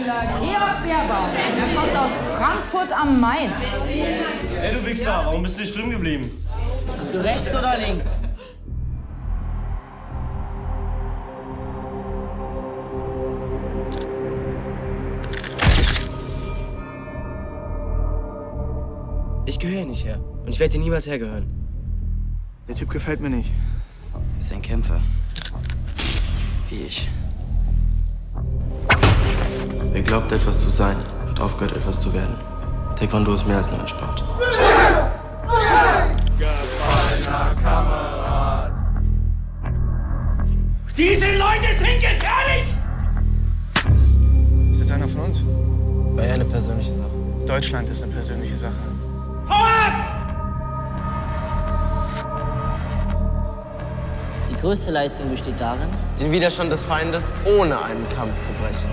Schüler Georg Beerbaum. Er kommt aus Frankfurt am Main. Ey, du Wichser, warum bist du nicht drin geblieben? Bist du rechts oder links? Ich gehöre hier nicht her. Und ich werde hier niemals hergehören. Der Typ gefällt mir nicht. Ist ein Kämpfer. Wie ich. Glaubt, etwas zu sein, hat aufgehört, etwas zu werden. Taekwondo ist mehr als nur ein Sport. Diese Leute sind gefährlich! Ist das einer von uns? War ja eine persönliche Sache. Deutschland ist eine persönliche Sache. Die größte Leistung besteht darin, Den Widerstand des Feindes ohne einen Kampf zu brechen.